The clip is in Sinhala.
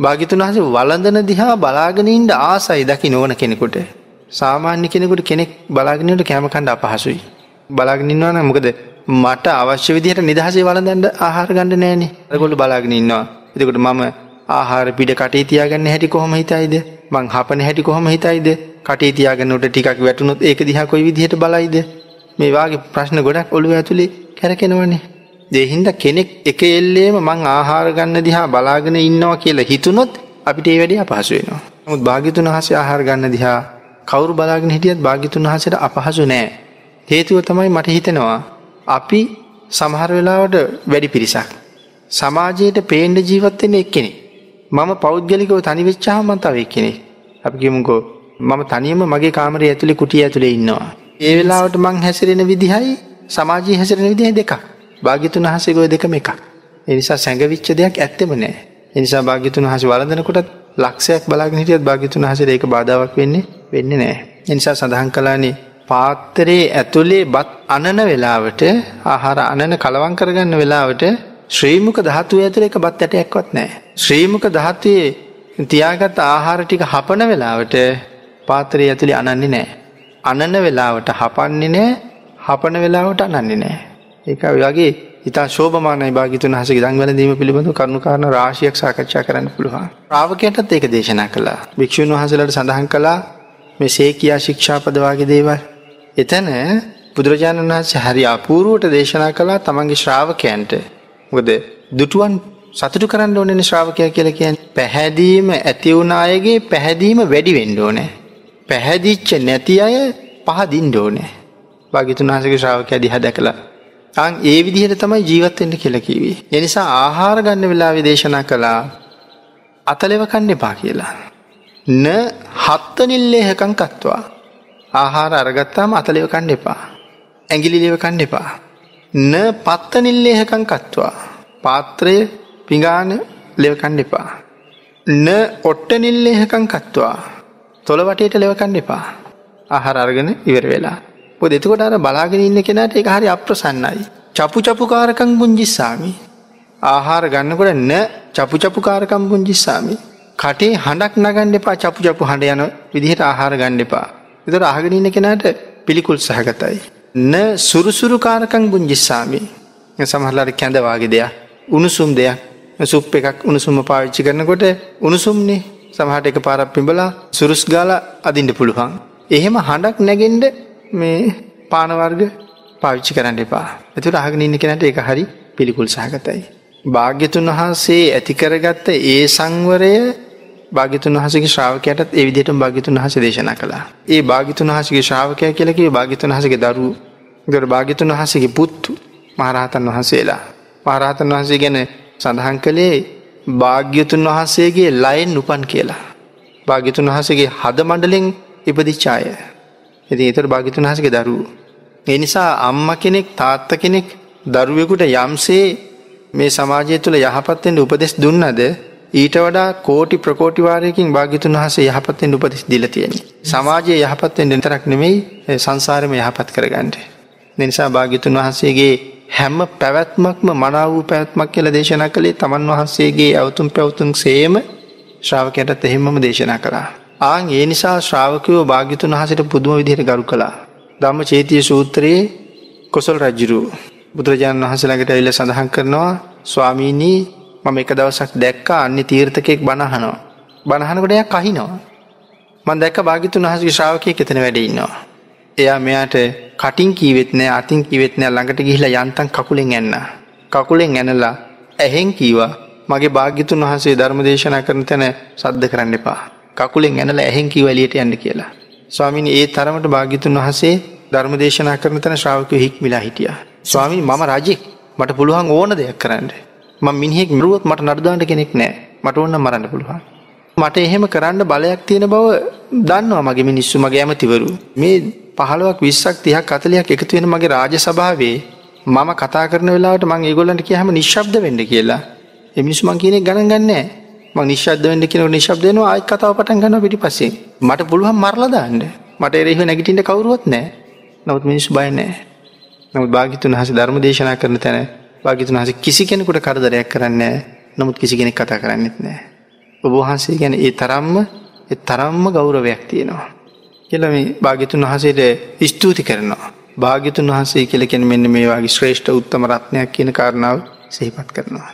භාගිතුන් වහස වලඳන දිහා බලාගෙනින්ට ආසයි දකි නොවන කෙනෙකුට. සාමාන්‍ය කෙනෙකුට කෙනෙක් බලාගෙනට කෑමකණ්ඩ අපහසුයි. බලාගෙනන්නවන මොකද මට අවශ්‍ය විදිහට නිදහසේ වලඳන්ට ආහාර ගණඩ නෑන රගොල්ල බලාගෙන ඉන්නවා. එතකොට මම ආහාර පිඩ කටේ තියාගන්න හැටි කොහොම හිතයිද මං හපන හැටි කොහොම හිතයිද කටේ තියාගන්නට ටිකක් වැටුණොත් ඒක දිහා කොයි විදිහට බලයිද මේවාගේ ප්‍රශ්න ගොඩක් ඔළුව ඇතුළේ කැරකෙනවනේ දෙහින්ද කෙනෙක් එක එල්ලේම මං ආහාර ගන්න දිහා බලාගෙන ඉන්නවා කියලා හිතුනොත් අපිට ඒ වැඩි අපහසු වෙනවා. නමුත් භාග්‍යතුන් වහන්සේ ආහාර ගන්න දිහා කවුරු බලාගෙන හිටියත් භාග්‍යතුන් වහන්සේට අපහසු නෑ. හේතුව තමයි මට හිතෙනවා අපි සමහර වෙලාවට වැඩි පිරිසක්. සමාජයට පේන්ඩ ජීවත්වෙන එක්කෙනෙ. මම පෞද්ගලිකව තනිවෙච්චාහ මන්තාව එක්කෙනෙ. අපි ගමුකෝ මම තනියම මගේ කාමරය ඇතුළි කුටිය ඇතුළේ ඉන්නවා. ඒ වෙලාවට මං හැසිරෙන විදිහයි සමාජී හැසිරෙන විදිහ දෙකක්. භාගිතුන් වහසේ ගොය දෙකම එකක්. එනිසා සැඟවිච්ච දෙයක් ඇත්තෙම නෑ. එනිසා භාගිතුන් හස වලඳනකොටත් ලක්ෂයක් බලාගෙන හිටියත් භාගිතුන් හසර ඒක බාධාවක් වෙන්නේ වෙන්න නෑ. එනිසා සඳහන් කලානේ පාත්තරයේ ඇතුළේ බත් අනන වෙලාවට ආහාර අනන කලවන් කරගන්න වෙලාවට ශ්‍රීමුක ධාතුව ඇතුළ එක බත් ඇටයක්වත් නෑ. ශ්‍රීමුක ධාතුවේ තියාගත් ආහාර ටික හපන වෙලාවට පාතරය ඇතුළි අනන්නේ නෑ. අනන වෙලාවට හපන්නේ නෑ හපන වෙලාවට අනන්නේ නෑ. ඒක වගේ ඉතා ශෝභමානයි භාගිතුන් හස දංවල දීම පිළිබඳු කරුණු කාරණ රාශියක් සාකච්ඡා කරන්න පුළුවන්. ප්‍රාවකයටත් ඒක දේශනා කළා. භික්‍ෂූන් වහසලට සඳහන් කළා මේ සේකයා ශික්ෂාපදවාගේ දේවල්. එතන බුදුරජාණන් වහන්සේ හරි අපූරුවට දේශනා කළා තමන්ගේ ශ්‍රාවකයන්ට. ගොද දුටුවන් සතුටු කරන්න ඕනෙන ශ්‍රාවකය කියල කියන් පැහැදීම ඇතිවුණ අයගේ පැහැදීම වැඩි වෙන්ඩෝනෑ. පැහැදිච්ච නැති අය පහදින් ඩෝනෑ. භාගිතුන් වහසගේ ශ්‍රාවකය දිහ දැකලා අං ඒ විදිහට තමයි ජීවත්වෙන්ට කෙලකිවී. එනිසා ආහාර ගන්න වෙලා විදේශනා කළා අතලෙව කන්න එපා කියලා. න හත්තනිල්ලේ හැකං කත්වා. ආහාර අරගත්තාම අතලෙව කන්න එපා. ඇගිලිලෙව කන්න එපා. න පත්තනිල්ලේ හැකං කත්වා. පාත්‍රය පිඟාන ලෙවකන්න එපා. න ඔට්ටනිල්ලේ හැකං කත්වා. තොළවටේට ලෙවකන්න එපා. ආහාර අර්ගෙන ඉවර වෙලා. පො දෙතකොට අර බලාගෙන ඉන්න කෙනට එක හරි අප්‍රසන්නයි. චපු චපුකාරකං පුංජිස්සාමි. ආහාර ගන්නකොට න චපු චපුකාරකම් පුංජිස්සාමි. කටේ හඬක් නගන්න එපා චපු චපු හඬ යන විදිහට ආහාර ගන්න එපා. එතර අහගෙන ඉන්න කෙනට පිළිකුල් සහගතයි. න සුරුසුරුකාරකං පුංජිස්සාමි. සමහල්ලාට කැඳවාගේ දෙයක් උණුසුම් දෙයක් සුප් එකක් උණුසුම පාවිච්චි කරනකොට උණුසුම්නේ සමහට එක පාරක් පිඹලා සුරුස් ගාල අදින්ට පුළුවන්. එහෙම හඬක් නැගෙන්ඩ මේ පානවර්ග පාවිච්චි කරන්න එපා. ඇතුට අහගෙන ඉන්න කෙනට එක හරි පිළිකුල් සහගතයි. භාග්‍යතුන් වහන්සේ ඇතිකරගත්ත ඒ සංවරය භාගිතුන් වහසගේ ශ්‍රාවකයටත් එවිදිට භාගිතුන් වහස දේශනා කළා. ඒ භාගිතුන් වහසගේ ශ්‍රාවකය කියලකි භාගිතුන් වහසගේ දරු ගොර භාගිතුන් වහසගේ පුත්තු මහරහතන් වහන්සේලා. මහරහතන් වහන්සේ ගැන සඳහන් කළේ භාග්‍යතුන් වහන්සේගේ ලයින් උපන් කියලා. භාගිතුන් වහසගේ හද මණ්ඩලෙන් ඉපදිච්චාය. ඇති ඒතර භාගිතුන් හසක දරු. එනිසා අම්ම කෙනෙක් තාත්ත කෙනෙක් දරුවෙකුට යම්සේ මේ සමාජය තුළ යහපත්තෙන්ට උපදෙස් දුන්නද ඊට වඩා කෝටි ප්‍රකෝටිවාරයකින් භාගිතුන් වහසේ යහපත්තෙන් උපදෙස් දිල තියෙන්නේ. සමාජය යහපත්තෙන් දෙතරක් නෙමෙයි සංසාරම යහපත් කරගන්නට. නිනිසා භාගිතුන් වහන්සේගේ හැම්ම පැවැත්මක්ම මනාව වූ පැවැත්මක් කියල දේශනා කළේ තමන් වහන්සේගේ ඇවතුම් පැවතුන් සේම ශ්‍රාවකයටත් එහෙමම දේශනා කරා. ආං ඒ නිසා ශ්‍රාවකයෝ භාගිතුන් වහසට පුදුම විදිහයට ගරු කළා. ධම්ම චේතිය සූත්‍රයේ කොසල් රජ්ජුරු බුදුරජාණන් වහසලඟට එල්ල සඳහන් කරනවා ස්වාමීනී මම එක දවසක් දැක්කා අන්‍ය තීර්ථකෙක් බණහනවා. බණහනකොටයක් කහිනවා. මන් දැක්ක භාගිතුන් වහසගේ ශ්‍රාවකය එතන වැඩඉන්නවා. එයා මෙයාට කටින් කීවෙත් නෑ අතින් කිවෙත් නෑ ළඟට ගිහිලා යන්තන් කකුලෙන් එන්න. කකුලෙන් ඇනලා ඇහෙන් කීවා මගේ භාග්‍යතුන් වහසේ ධර්ම දේශනා කරන තැන සද්ධ කරන්න එපා. කකුලෙන් ඇනල ඇහෙන් කිවලියට යන්න කියලා. ස්වාමිනි ඒ තරමට භාග්‍යතුන් වහසේ ධර්ම දේශනා කරන තැන ශ්‍රාවකය හික්මිලා හිටිය. ස්වාමිනි මම රජෙක් මට පුළුවන් ඕන දෙයක් කරන්න. ම මිනිහෙක් මරුවත් මට නර්දාන්ට කෙනෙක් නෑ මට ඔන්න මරන්න පුළුවන්. මට එහෙම කරන්න බලයක් තියෙන බව දන්නවා මගේ මිනිස්සු මගේ ඇමතිවරු. මේ පහළුවක් විස්සක් තියක් කතලයක් එකතු වෙන මගේ රාජ සභාවේ මම කතා කරන වෙලාට මං ඒගොල්ලන්ට කියහම නිශ්ශබ්ද වෙන්න කියලා එමිනිස්මන් කියනෙක් ගණන් ගන්නෑ ම නිශ්ද වෙන්ඩ කියන නිශ්බ්දයනවා අයි කතාව පටන් ගන්න පිටි පසේ මට පුළුවන් මරලදාන්න මට එරෙහ නැගිටින්ට කවරුවත් නෑ නවත් මිනිස් බය නෑ නමුත් භාගිතුන් හස ධර්ම දේශනා කරන තැන භාගිතුන් හස කිසි කෙනෙකුට කරදරයක් කරන්න නමුත් කිසි කෙනෙක් කතා කරන්නෙත් නෑ ඔබහන්සේ ගැන ඒ තරම්ම තරම්ම ගෞරවයක් තියෙනවා. කියල මේ භාගිතුන් වහසේට ස්තුති කරනවා. භාගිතුන් වහන්සේ කෙලකෙන මෙන්න මේ වගේ ශ්‍රේෂ්ඨ උත්තම රත්නයක් කියන කාරණාව සහිපත් කරනවා.